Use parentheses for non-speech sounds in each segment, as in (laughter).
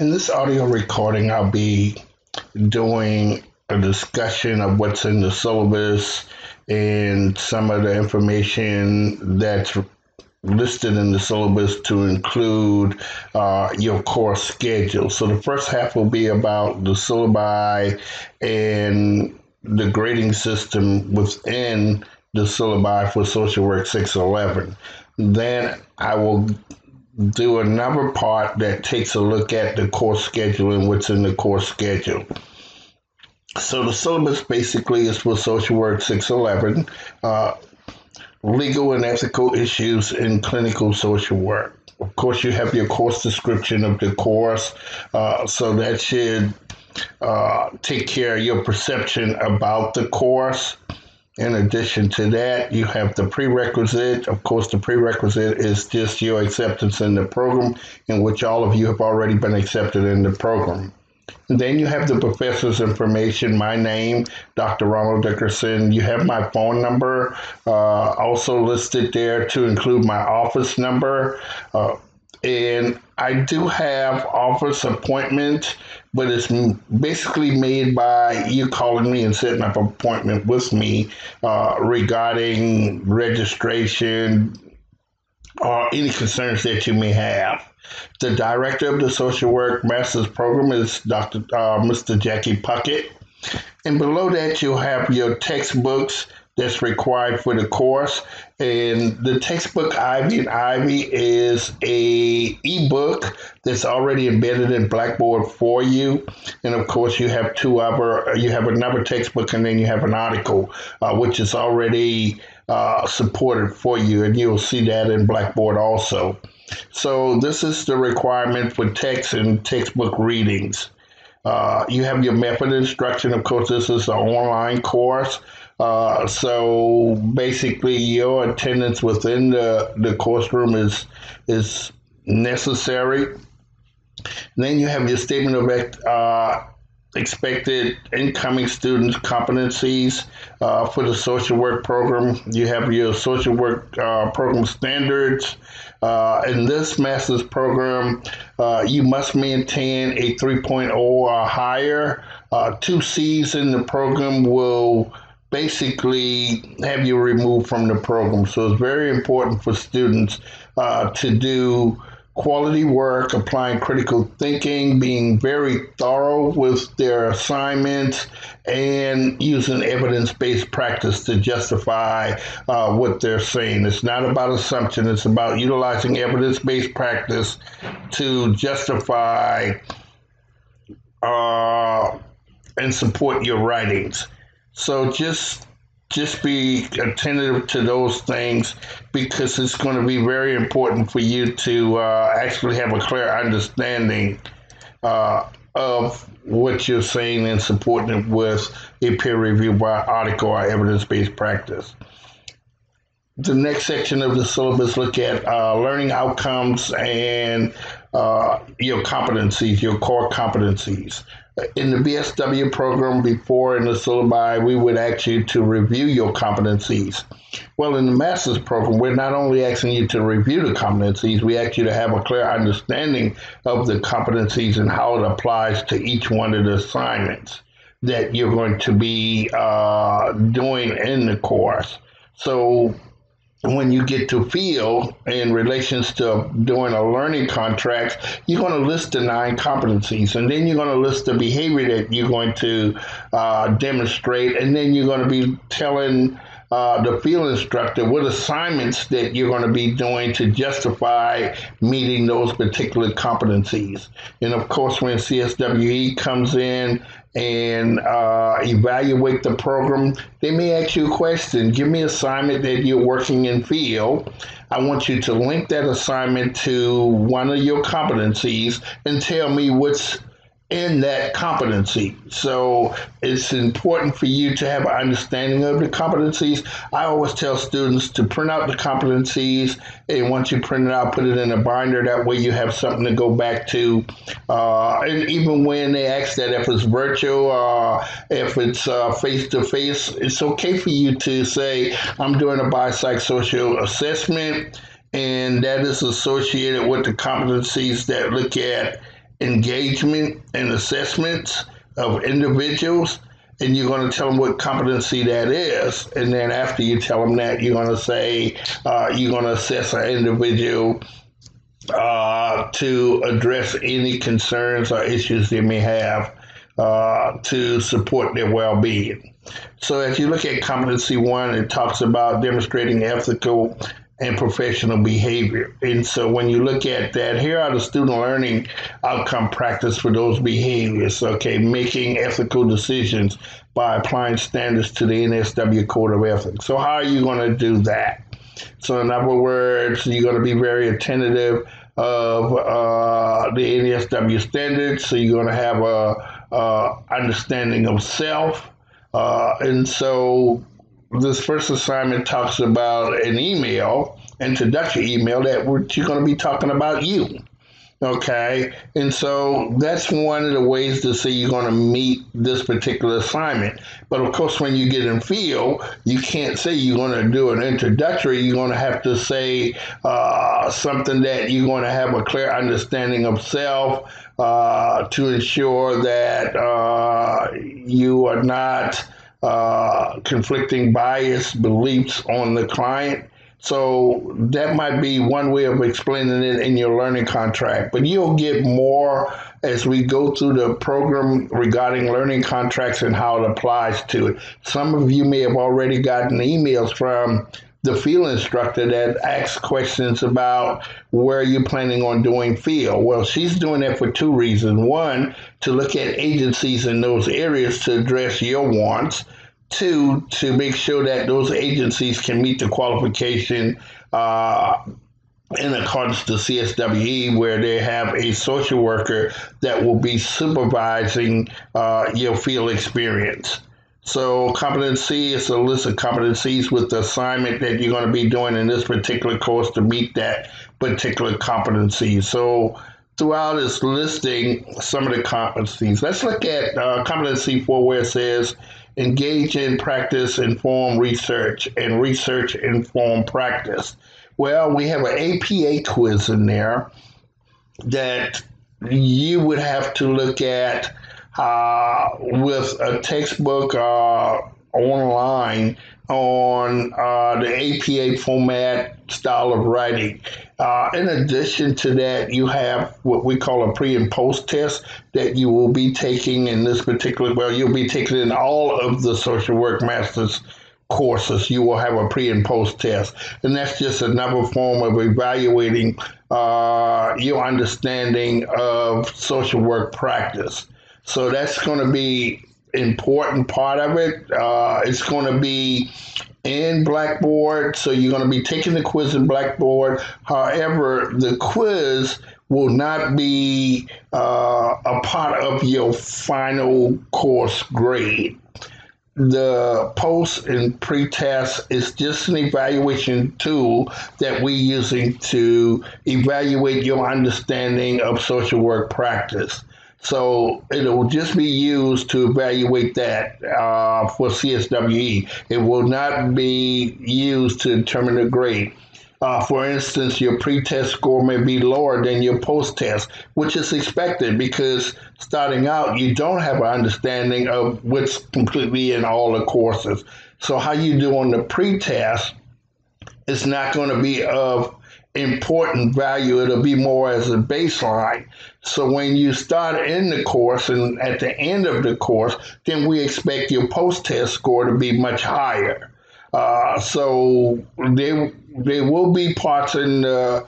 In this audio recording, I'll be doing a discussion of what's in the syllabus and some of the information that's listed in the syllabus to include uh, your course schedule. So the first half will be about the syllabi and the grading system within the syllabi for social work 611. Then I will do another part that takes a look at the course schedule and what's in the course schedule. So the syllabus basically is for social work 611, uh, legal and ethical issues in clinical social work. Of course, you have your course description of the course, uh, so that should uh, take care of your perception about the course. In addition to that, you have the prerequisite. Of course, the prerequisite is just your acceptance in the program, in which all of you have already been accepted in the program. And then you have the professor's information, my name, Dr. Ronald Dickerson. You have my phone number uh, also listed there to include my office number. Uh, and I do have office appointment, but it's basically made by you calling me and setting up an appointment with me uh, regarding registration or any concerns that you may have. The director of the social work master's program is Dr. Uh, Mr. Jackie Puckett. And below that, you'll have your textbooks that's required for the course. And the textbook Ivey and Ivey is a ebook that's already embedded in Blackboard for you. And of course, you have two other. You have another textbook, and then you have an article, uh, which is already uh, supported for you, and you'll see that in Blackboard also. So this is the requirement for text and textbook readings. Uh, you have your method instruction. Of course, this is an online course. Uh, so basically, your attendance within the, the courseroom is is necessary. And then you have your statement of uh, expected incoming students competencies uh, for the social work program. You have your social work uh, program standards. Uh, in this master's program, you must maintain a 3.0 or higher. Two C's in the program will basically have you removed from the program. So it's very important for students uh, to do quality work, applying critical thinking, being very thorough with their assignments, and using evidence based practice to justify uh, what they're saying. It's not about assumption, it's about utilizing evidence based practice to justify uh, and support your writings. So just just be attentive to those things because it's going to be very important for you to uh, actually have a clear understanding uh, of what you're saying and supporting it with a peer reviewed article or evidence based practice. The next section of the syllabus look at uh, learning outcomes and uh, your competencies, your core competencies in the BSW program before in the syllabi, we would ask you to review your competencies. Well, in the master's program, we're not only asking you to review the competencies, we ask you to have a clear understanding of the competencies and how it applies to each one of the assignments that you're going to be uh, doing in the course. So when you get to field in relations to doing a learning contract, you're going to list the nine competencies, and then you're going to list the behavior that you're going to uh, demonstrate, and then you're going to be telling uh, the field instructor what assignments that you're going to be doing to justify meeting those particular competencies. And of course, when CSWE comes in and uh, evaluate the program, they may ask you a question. Give me an assignment that you're working in field. I want you to link that assignment to one of your competencies and tell me what's in that competency. So it's important for you to have an understanding of the competencies. I always tell students to print out the competencies, and once you print it out, put it in a binder. That way, you have something to go back to. Uh, and even when they ask that if it's virtual, uh, if it's face to face, it's okay for you to say, "I'm doing a biopsychosocial assessment." And that is associated with the competencies that look at engagement and assessments of individuals and you're going to tell them what competency that is. And then after you tell them that, you're going to say uh, you're going to assess an individual uh, to address any concerns or issues they may have uh, to support their well being. So, if you look at competency one, it talks about demonstrating ethical and professional behavior. And so when you look at that, here are the student learning outcome practice for those behaviors. Okay, making ethical decisions by applying standards to the NSW Code of Ethics. So how are you going to do that? So in other words, you're going to be very attentive of uh, the NSW standards. So you're going to have a, a understanding of self. Uh, and so this first assignment talks about an email, introductory email that we're, going to be talking about you. Okay, and so that's one of the ways to say you're going to meet this particular assignment. But of course, when you get in field, you can't say you're going to do an introductory. You're going to have to say uh, something that you're going to have a clear understanding of self uh, to ensure that uh, you are not uh, conflicting bias beliefs on the client. So that might be one way of explaining it in your learning contract, but you'll get more as we go through the program regarding learning contracts and how it applies to it. Some of you may have already gotten emails from the field instructor that asks questions about where you're planning on doing field. Well, she's doing that for two reasons. One, to look at agencies in those areas to address your wants. Two, to make sure that those agencies can meet the qualification uh, in accordance to CSWE, where they have a social worker that will be supervising uh, your field experience. So, competency is a list of competencies with the assignment that you're going to be doing in this particular course to meet that particular competency. So, throughout this listing, some of the competencies, let's look at uh, competency four, where it says engage in practice inform research and research inform practice. Well, we have an APA quiz in there that you would have to look at uh, with a textbook uh, online on uh, the APA format style of writing. Uh, in addition to that, you have what we call a pre and post test that you will be taking in this particular, well, you'll be taking in all of the social work master's courses. You will have a pre and post test. And that's just another form of evaluating uh, your understanding of social work practice. So that's going to be important part of it. Uh, it's going to be in Blackboard, so you're going to be taking the quiz in Blackboard. However, the quiz will not be uh, a part of your final course grade. The post and pre-test is just an evaluation tool that we're using to evaluate your understanding of social work practice. So it'll just be used to evaluate that uh, for CSWE. It will not be used to determine the grade. Uh, for instance, your pre-test score may be lower than your post-test, which is expected because starting out, you don't have an understanding of what's completely in all the courses. So how you do on the pre-test is not going to be of important value. It'll be more as a baseline. So when you start in the course and at the end of the course, then we expect your post-test score to be much higher. Uh, so there, there will be parts in the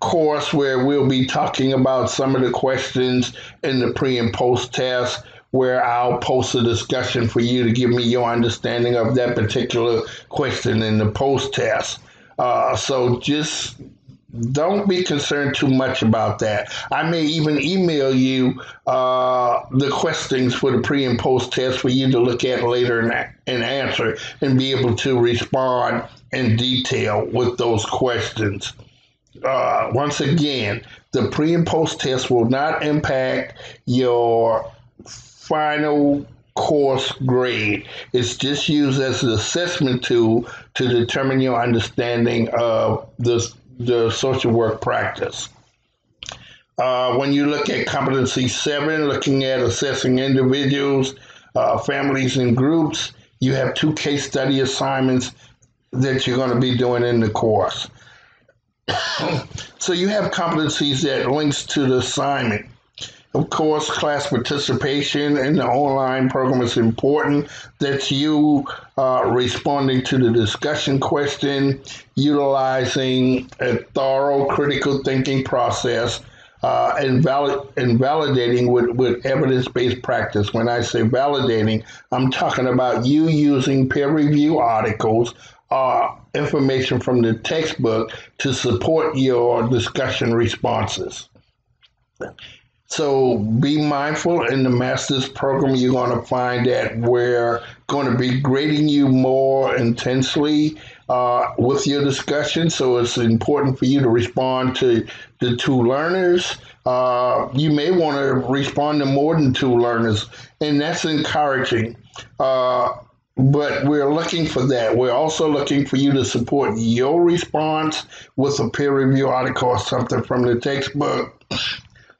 course where we'll be talking about some of the questions in the pre and post test where I'll post a discussion for you to give me your understanding of that particular question in the post test. Uh, so just don't be concerned too much about that. I may even email you uh, the questions for the pre and post test for you to look at later and, and answer and be able to respond in detail with those questions. Uh, once again, the pre and post test will not impact your final course grade. It's just used as an assessment tool to determine your understanding of the, the social work practice. Uh, when you look at competency seven, looking at assessing individuals, uh, families, and groups, you have two case study assignments that you're going to be doing in the course. (coughs) so you have competencies that links to the assignment. Of course, class participation in the online program is important. That's you uh, responding to the discussion question, utilizing a thorough critical thinking process, uh, and, valid, and validating with, with evidence based practice. When I say validating, I'm talking about you using peer review articles uh, information from the textbook to support your discussion responses. So be mindful in the master's program, you're going to find that we're going to be grading you more intensely uh, with your discussion. So it's important for you to respond to the two learners. Uh, you may want to respond to more than two learners, and that's encouraging. Uh, but we're looking for that. We're also looking for you to support your response with a peer review article or something from the textbook.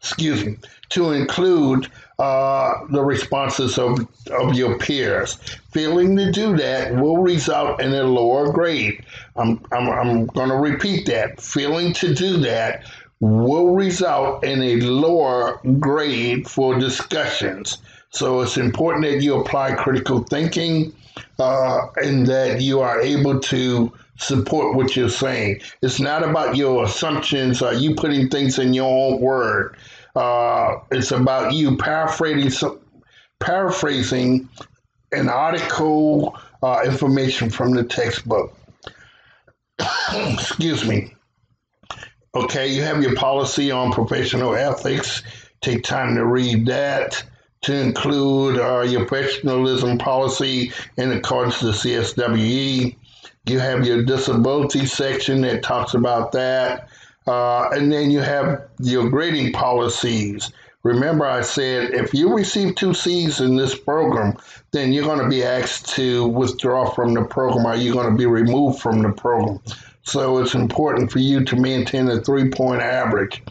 Excuse me, to include uh, the responses of, of your peers. Failing to do that will result in a lower grade. I'm, I'm, I'm going to repeat that. Failing to do that will result in a lower grade for discussions. So it's important that you apply critical thinking uh, and that you are able to support what you're saying. It's not about your assumptions or you putting things in your own word. Uh, it's about you paraphrasing, paraphrasing an article uh, information from the textbook. (coughs) Excuse me. Okay, you have your policy on professional ethics. Take time to read that to include uh, your professionalism policy in accordance to CSWE. You have your disability section that talks about that. Uh, and then you have your grading policies. Remember, I said if you receive two C's in this program, then you're going to be asked to withdraw from the program or you're going to be removed from the program. So it's important for you to maintain a three point average.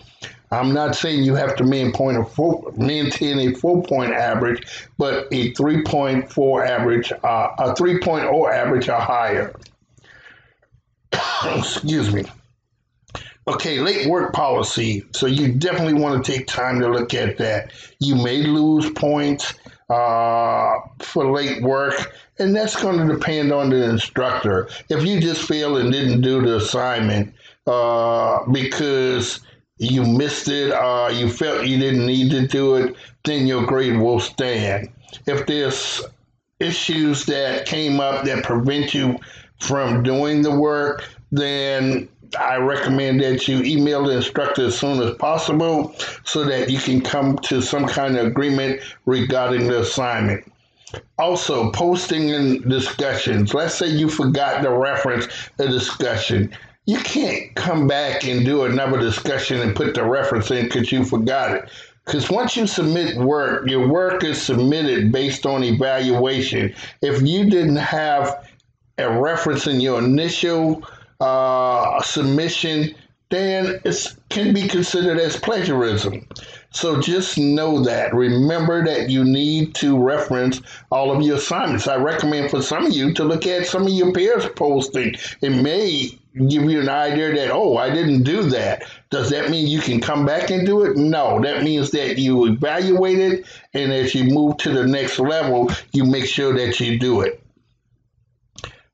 I'm not saying you have to maintain a full, maintain a full point average, but a 3.4 average, uh, a 3.0 average or higher. (coughs) Excuse me. Okay, late work policy. So you definitely want to take time to look at that. You may lose points uh, for late work, and that's going to depend on the instructor. If you just failed and didn't do the assignment uh, because you missed it or you felt you didn't need to do it, then your grade will stand. If there's issues that came up that prevent you from doing the work, then I recommend that you email the instructor as soon as possible so that you can come to some kind of agreement regarding the assignment. Also, posting in discussions. Let's say you forgot to reference a discussion. You can't come back and do another discussion and put the reference in because you forgot it. Because once you submit work, your work is submitted based on evaluation. If you didn't have a reference in your initial uh, submission, then it can be considered as plagiarism. So just know that. Remember that you need to reference all of your assignments. I recommend for some of you to look at some of your peers' posting. It may give you an idea that, oh, I didn't do that. Does that mean you can come back and do it? No, that means that you evaluate it, and as you move to the next level, you make sure that you do it.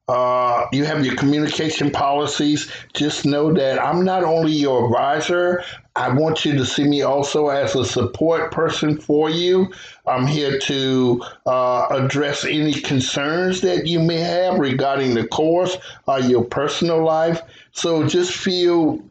Uh, you have your communication policies. Just know that I'm not only your advisor, I want you to see me also as a support person for you. I'm here to uh, address any concerns that you may have regarding the course or your personal life. So just feel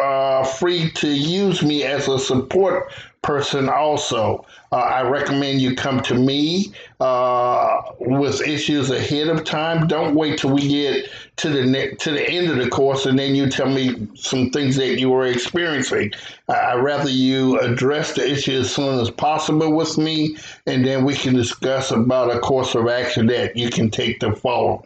uh, free to use me as a support person also. Uh, I recommend you come to me uh, with issues ahead of time. Don't wait till we get to the ne- to the end of the course and then you tell me some things that you were experiencing. I- rather you address the issue as soon as possible with me, and then we can discuss about a course of action that you can take to follow.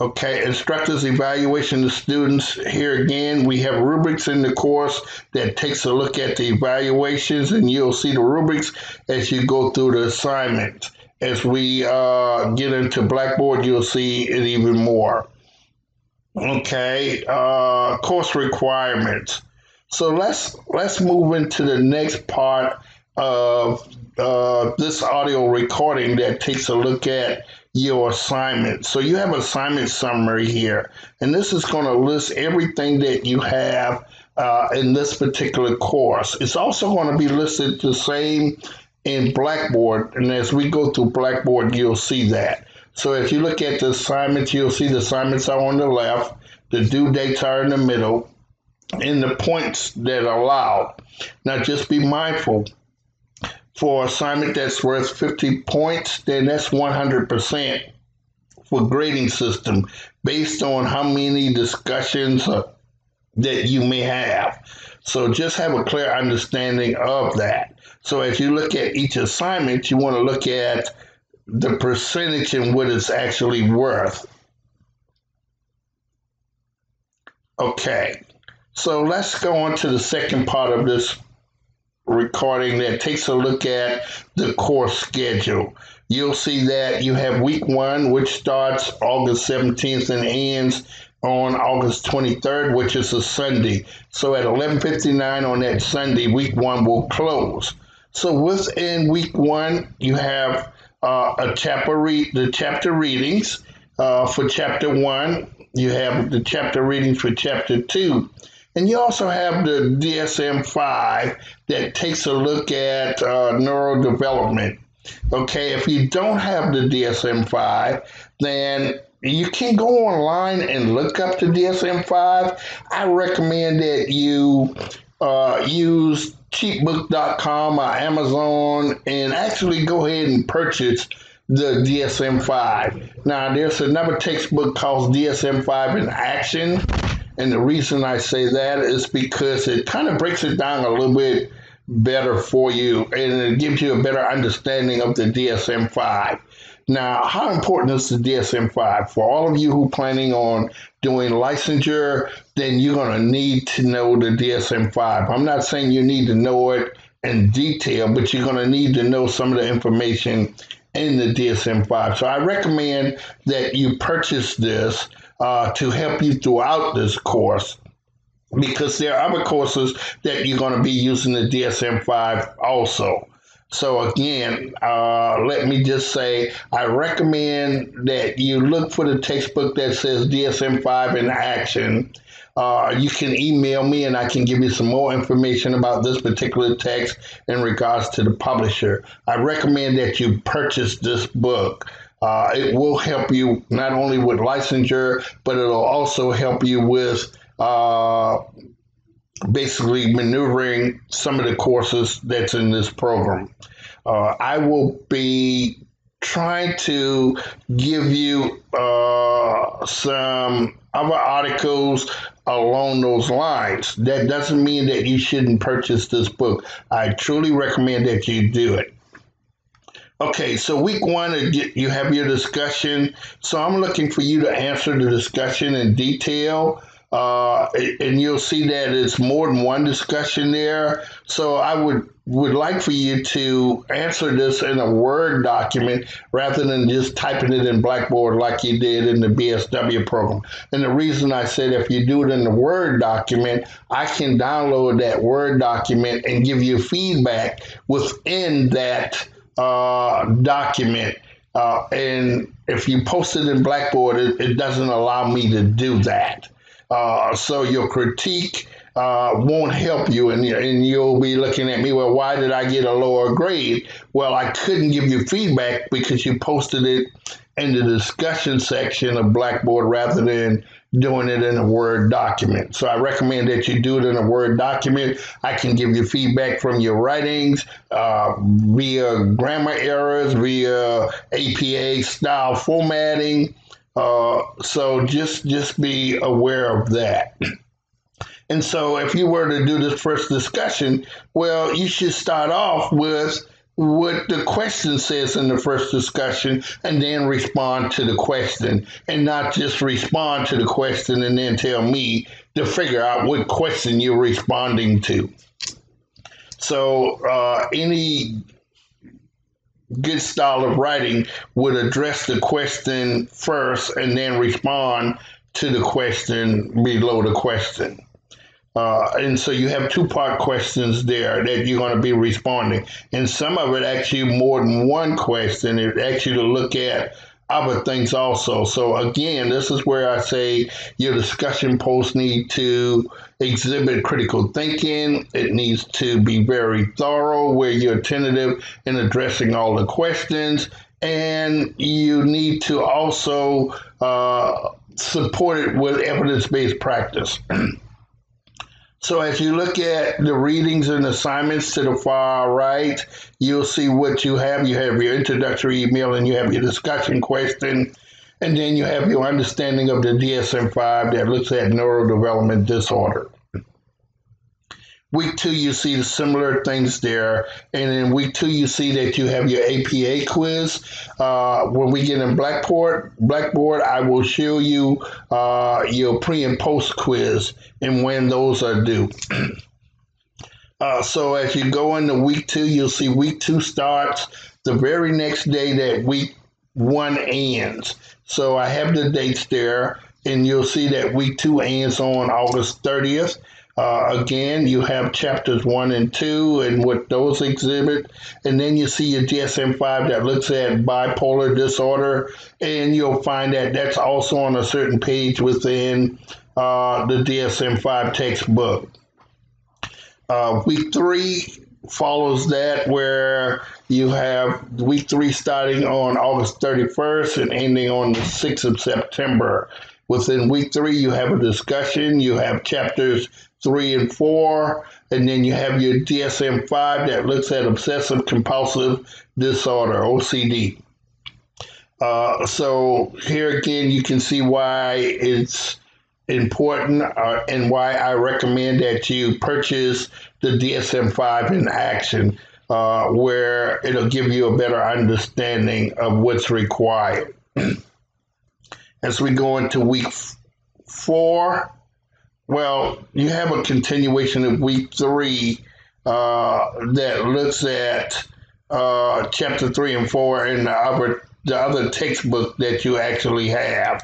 Okay, instructors evaluation the students. Here again, we have rubrics in the course that takes a look at the evaluations, and you'll see the rubrics as you go through the assignment. As we uh, get into Blackboard, you'll see it even more. Okay, uh, course requirements. So let's let's move into the next part of uh, this audio recording that takes a look at your assignment. So you have assignment summary here, and this is going to list everything that you have uh, in this particular course. It's also going to be listed the same in Blackboard, and as we go through Blackboard, you'll see that. So if you look at the assignments, you'll see the assignments are on the left, the due dates are in the middle, and the points that are allowed. Now just be mindful for assignment that's worth 50 points, then that's 100% for grading system based on how many discussions uh, that you may have. So just have a clear understanding of that. So as you look at each assignment, you want to look at the percentage and what it's actually worth. Okay, so let's go on to the second part of this recording that takes a look at the course schedule. You'll see that you have week one, which starts August 17th and ends on August 23rd, which is a Sunday. So at 11:59 on that Sunday, week one will close. So within week one, you have uh, a chapter read the chapter readings uh, for chapter one. You have the chapter readings for chapter two. And you also have the DSM 5 that takes a look at uh, neurodevelopment. Okay, if you don't have the DSM 5, then you can go online and look up the DSM 5. I recommend that you uh, use cheapbook.com or Amazon and actually go ahead and purchase the DSM 5. Now, there's another textbook called DSM 5 in Action and the reason I say that is because it kind of breaks it down a little bit better for you and it gives you a better understanding of the DSM 5. Now, how important is the DSM 5? For all of you who are planning on doing licensure, then you're going to need to know the DSM 5. I'm not saying you need to know it in detail, but you're going to need to know some of the information in the DSM 5. So I recommend that you purchase this uh, to help you throughout this course because there are other courses that you're going to be using the DSM 5 also. So, again, uh, let me just say I recommend that you look for the textbook that says DSM 5 in action. Uh, you can email me and I can give you some more information about this particular text in regards to the publisher. I recommend that you purchase this book. Uh, it will help you not only with licensure, but it'll also help you with uh, basically maneuvering some of the courses that's in this program. Uh, I will be trying to give you uh, some other articles along those lines. That doesn't mean that you shouldn't purchase this book. I truly recommend that you do it. Okay, so week one, you have your discussion. So I'm looking for you to answer the discussion in detail. Uh, and you'll see that it's more than one discussion there. So I would would like for you to answer this in a Word document rather than just typing it in Blackboard like you did in the BSW program. And the reason I said if you do it in the Word document, I can download that Word document and give you feedback within that uh, document. Uh, and if you post it in Blackboard, it, it doesn't allow me to do that. Uh, so your critique uh, won't help you, and, and you'll be looking at me, well, why did I get a lower grade? Well, I couldn't give you feedback because you posted it in the discussion section of Blackboard rather than doing it in a Word document. So I recommend that you do it in a Word document. I can give you feedback from your writings uh, via grammar errors, via APA style formatting. Uh, so just just be aware of that. And so if you were to do this first discussion, well, you should start off with what the question says in the first discussion and then respond to the question and not just respond to the question and then tell me to figure out what question you're responding to. So, uh, any good style of writing would address the question first and then respond to the question below the question. Uh, and so you have two part questions there that you're going to be responding. And some of it actually more than one question. It actually to look at other things also. So again, this is where I say your discussion posts need to exhibit critical thinking. It needs to be very thorough, where you're tentative in addressing all the questions, and you need to also uh, support it with evidence-based practice. (clears throat) So if you look at the readings and assignments to the far right, you'll see what you have. You have your introductory email and you have your discussion question. And then you have your understanding of the DSM-5 that looks at neurodevelopment disorder. Week two, you see the similar things there. And in week two, you see that you have your APA quiz. Uh, when we get in Blackboard, Blackboard, I will show you uh, your pre and post quiz and when those are due. (clears throat) uh, so as you go into week two, you'll see week two starts the very next day that week one ends. So I have the dates there, and you'll see that week two ends on August 30th. Uh, again, you have chapters one and two and what those exhibit. And then you see your DSM 5 that looks at bipolar disorder. And you'll find that that's also on a certain page within uh, the DSM 5 textbook. Uh, week three follows that, where you have week three starting on August 31st and ending on the 6th of September. Within week three, you have a discussion. You have chapters three and four, and then you have your DSM 5 that looks at obsessive compulsive disorder, OCD. Uh, so here again, you can see why it's important uh, and why I recommend that you purchase the DSM 5 in action, uh, where it'll give you a better understanding of what's required. (clears throat) as we go into week four, well, you have a continuation of week three uh, that looks at uh, chapter three and four in the other, the other textbook that you actually have.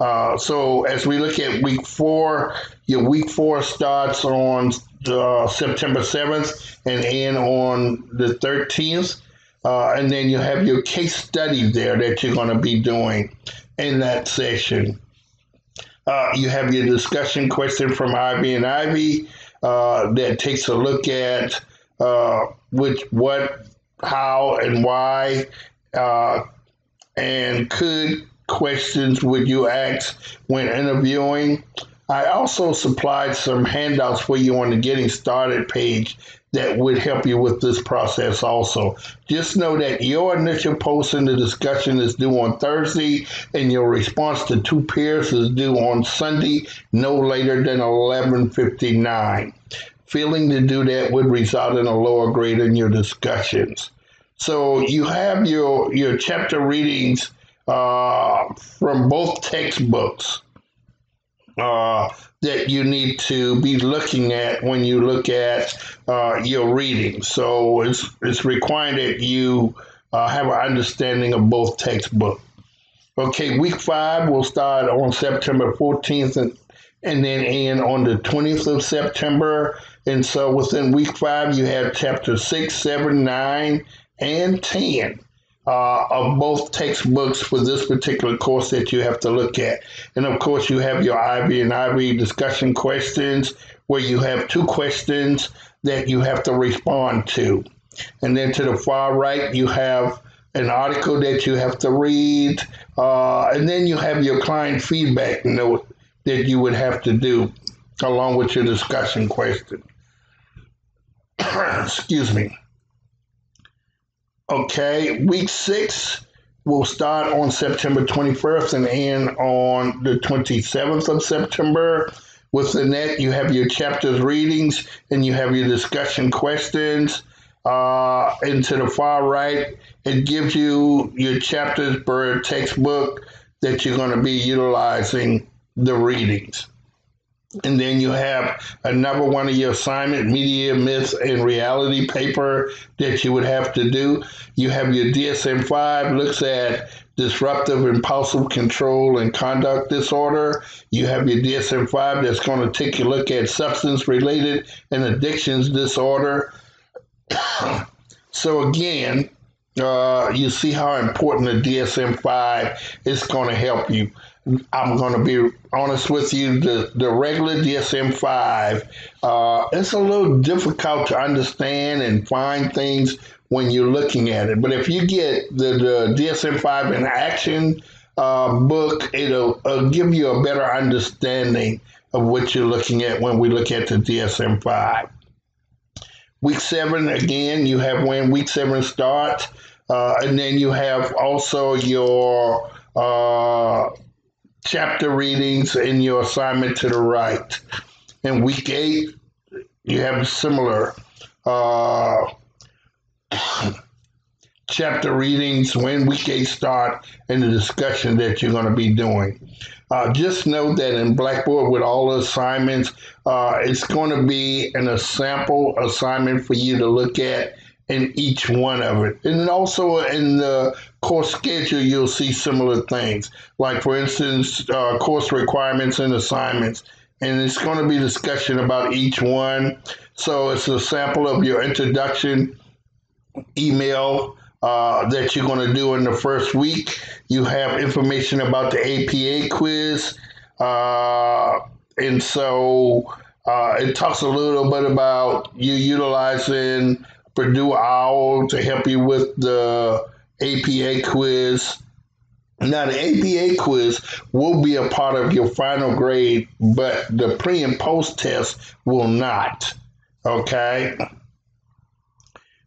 Uh, so as we look at week four, your week four starts on uh, September 7th and end on the 13th. Uh, and then you have your case study there that you're going to be doing in that session. Uh, you have your discussion question from Ivey and Ivey uh, that takes a look at uh, which, what, how, and why, uh, and could questions would you ask when interviewing. I also supplied some handouts for you on the Getting Started page that would help you with this process also. Just know that your initial post in the discussion is due on Thursday and your response to two peers is due on Sunday, no later than 11:59. Failing to do that would result in a lower grade in your discussions. So you have your your chapter readings uh, from both textbooks. Uh, that you need to be looking at when you look at uh, your reading. So it's, it's required that you uh, have an understanding of both textbooks. Okay, week five will start on September 14th and, and then end on the 20th of September. And so within week five, you have chapter six, seven, nine, and 10 uh, of both textbooks for this particular course that you have to look at. And of course, you have your Ivey and Ivey discussion questions where you have two questions that you have to respond to. And then to the far right, you have an article that you have to read. Uh, and then you have your client feedback note that you would have to do along with your discussion question. (coughs) Excuse me. Okay, week six will start on September 21st and end on the 27th of September. Within that, you have your chapters readings and you have your discussion questions. uh, into the far right, it gives you your chapters per textbook that you're going to be utilizing the readings. And then you have another one of your assignment, media, myths and reality paper that you would have to do. You have your DSM 5, looks at disruptive impulsive control and conduct disorder. You have your DSM 5 that's going to take a look at substance related and addictions disorder. (coughs) so, again, uh, you see how important the DSM 5 is going to help you. I'm going to be honest with you. The, the regular DSM 5, uh, it's a little difficult to understand and find things when you're looking at it. But if you get the, the DSM 5 in action uh, book, it'll, it'll give you a better understanding of what you're looking at when we look at the DSM 5. Week seven, again, you have when week seven starts. Uh, and then you have also your uh, chapter readings in your assignment to the right. In week eight, you have a similar uh, (clears throat) chapter readings when week eight start and the discussion that you're going to be doing. Uh, just know that in Blackboard with all the assignments, uh, it's going to be an, a sample assignment for you to look at in each one of it. And also in the course schedule, you'll see similar things. Like, for instance, uh, course requirements and assignments. And it's going to be discussion about each one. So it's a sample of your introduction email uh, that you're going to do in the first week. You have information about the APA quiz. Uh, and so uh, it talks a little bit about you utilizing Purdue OWL to help you with the APA quiz. Now, the APA quiz will be a part of your final grade, but the pre and post test will not. Okay?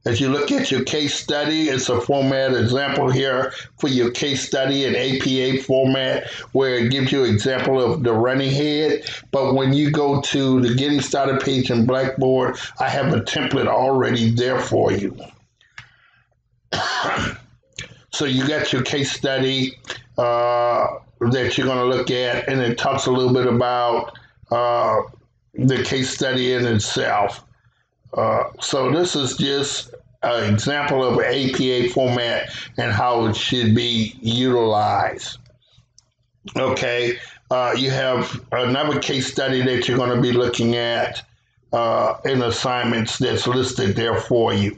As you look at your case study, it's a format example here for your case study in APA format where it gives you an example of the running head. But when you go to the getting started page in Blackboard, I have a template already there for you. (coughs) so you got your case study uh, that you're going to look at, and it talks a little bit about uh, the case study in itself. Uh, so this is just an example of APA format and how it should be utilized. Okay, uh, you have another case study that you're going to be looking at uh, in assignments that's listed there for you.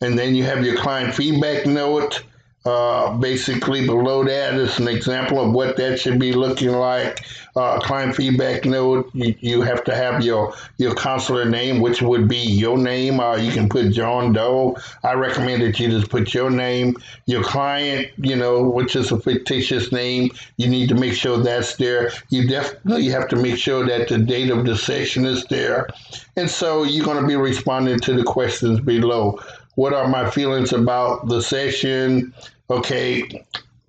And then you have your client feedback note uh, basically, below that is an example of what that should be looking like. Uh, client feedback note, you, you, have to have your, your counselor name, which would be your name. Uh, you can put John Doe. I recommend that you just put your name. Your client, you know, which is a fictitious name, you need to make sure that's there. You definitely have to make sure that the date of the session is there. And so you're going to be responding to the questions below. What are my feelings about the session? Okay,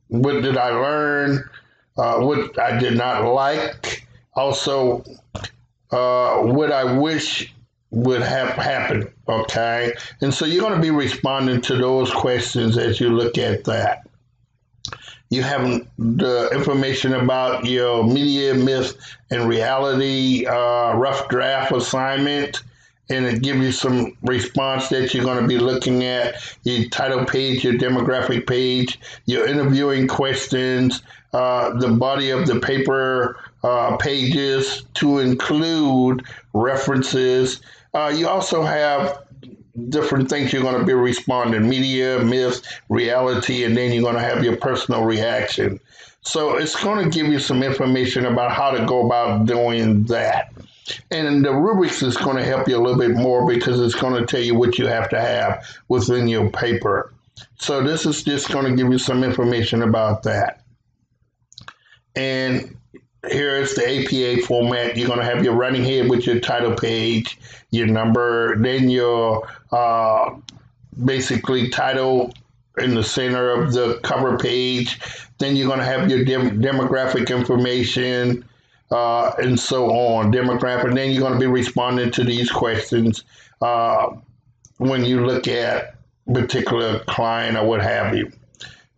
what did I learn? Uh, what I did not like. Also, uh, what I wish would have happened. Okay. And so you're going to be responding to those questions as you look at that. You have the information about your media, myth, and reality uh, rough draft assignment and it gives you some response that you're going to be looking at your title page, your demographic page, your interviewing questions, uh, the body of the paper uh, pages to include references. Uh, you also have different things you're going to be responding media, myth, reality, and then you're going to have your personal reaction. So it's going to give you some information about how to go about doing that. And the rubrics is going to help you a little bit more because it's going to tell you what you have to have within your paper. So this is just going to give you some information about that. And here is the APA format. You're going to have your running head with your title page, your number, then your uh, basically title in the center of the cover page. Then you're going to have your dem- demographic information, uh, and so on, demographic. And then you're going to be responding to these questions. Uh, when you look at particular client or what have you.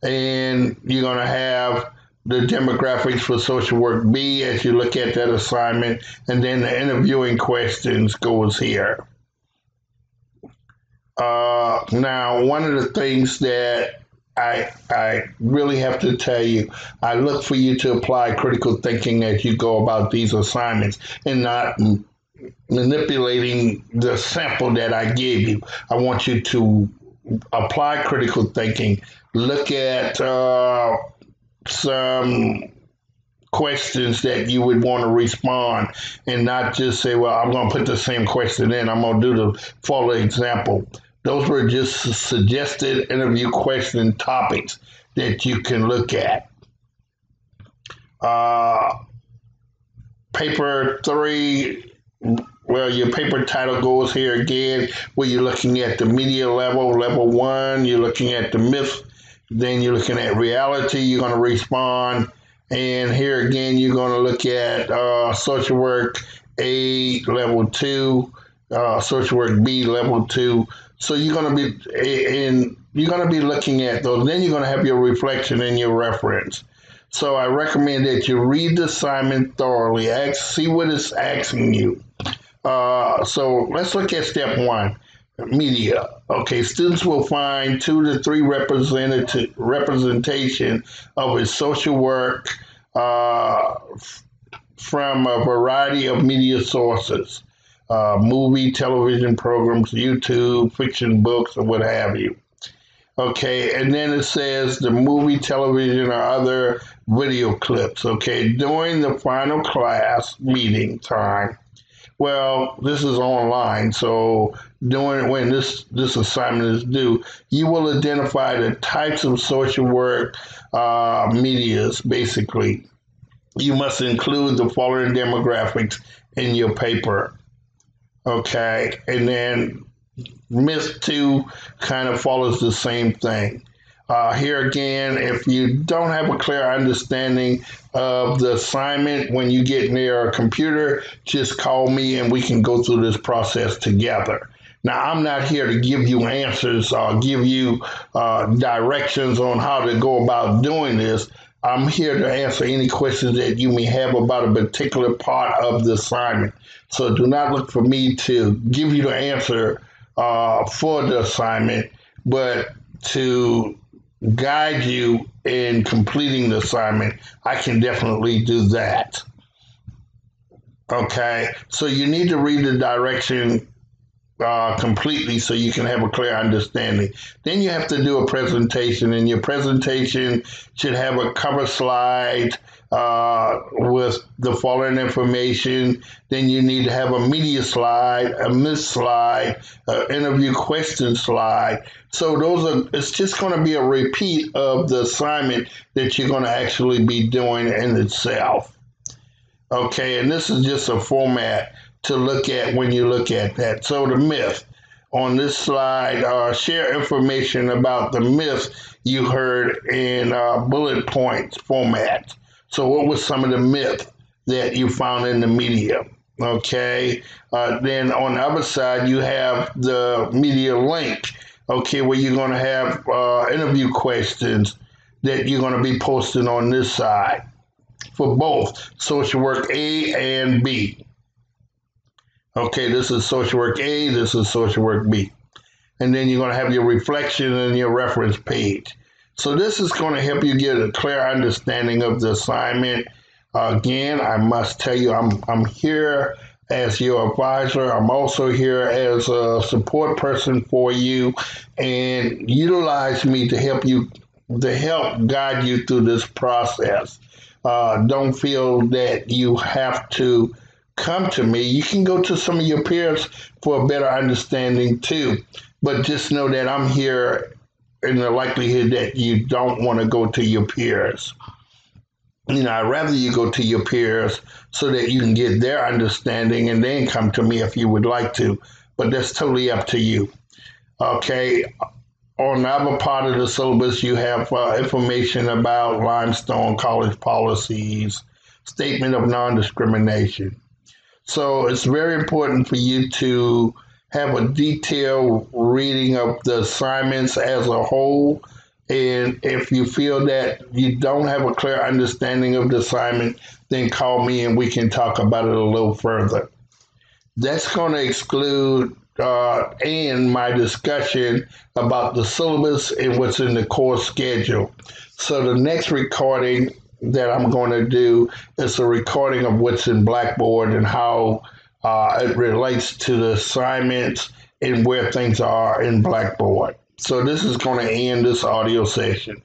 And you're going to have the demographics for social work B as you look at that assignment, and then the interviewing questions goes here. Uh, now, one of the things that I I really have to tell you, I look for you to apply critical thinking as you go about these assignments, and not manipulating the sample that I gave you. I want you to apply critical thinking. Look at uh, some questions that you would want to respond and not just say, well, I'm going to put the same question in. I'm going to do the follow example. Those were just suggested interview question topics that you can look at. Uh, paper three, well, your paper title goes here again, where you're looking at the media level, level one, you're looking at the myth, then you're looking at reality, you're going to respond. And here again, you're going to look at uh, social work A, level two, uh, social work B, level two. So you're going to be in, you're going to be looking at those. Then you're going to have your reflection and your reference. So I recommend that you read the assignment thoroughly, ask, see what it's asking you. Uh, so let's look at step one media. Okay, students will find two to three representative representation of his social work uh, from a variety of media sources, uh, movie, television programs, YouTube, fiction books, or what have you. Okay, and then it says the movie, television, or other video clips. Okay, during the final class meeting time, well, this is online, so during when this this assignment is due, you will identify the types of social work uh, medias. Basically, you must include the following demographics in your paper. Okay, and then Myth two kind of follows the same thing. Uh, here again, if you don't have a clear understanding of the assignment when you get near a computer, just call me and we can go through this process together. Now, I'm not here to give you answers or give you uh, directions on how to go about doing this. I'm here to answer any questions that you may have about a particular part of the assignment. So do not look for me to give you the answer uh, for the assignment, but to guide you in completing the assignment, I can definitely do that. Okay, so you need to read the direction uh, completely so you can have a clear understanding. Then you have to do a presentation, and your presentation should have a cover slide uh, with the following information. Then you need to have a media slide, a myth slide, an interview question slide. So those are. It's just going to be a repeat of the assignment that you're going to actually be doing in itself. Okay, and this is just a format to look at when you look at that. So the myth on this slide, uh, share information about the myth you heard in uh, bullet points format. So, what was some of the myth that you found in the media? Okay. Uh, then on the other side, you have the media link. Okay, where you're going to have uh, interview questions that you're going to be posting on this side for both social work A and B. Okay, this is social work A, this is social work B. And then you're going to have your reflection and your reference page. So this is going to help you get a clear understanding of the assignment. Uh, again, I must tell you, I'm, I'm here as your advisor. I'm also here as a support person for you and utilize me to help you, to help guide you through this process. Uh, don't feel that you have to come to me. You can go to some of your peers for a better understanding too. But just know that I'm here in the likelihood that you don't want to go to your peers. You know, I'd rather you go to your peers so that you can get their understanding and then come to me if you would like to. But that's totally up to you. Okay. On the other part of the syllabus, you have uh, information about limestone college policies, statement of non discrimination. So it's very important for you to have a detailed reading of the assignments as a whole. And if you feel that you don't have a clear understanding of the assignment, then call me and we can talk about it a little further. That's going to exclude uh, and my discussion about the syllabus and what's in the course schedule. So the next recording that I'm going to do is a recording of what's in Blackboard and how uh, it relates to the assignments and where things are in Blackboard. So this is going to end this audio session.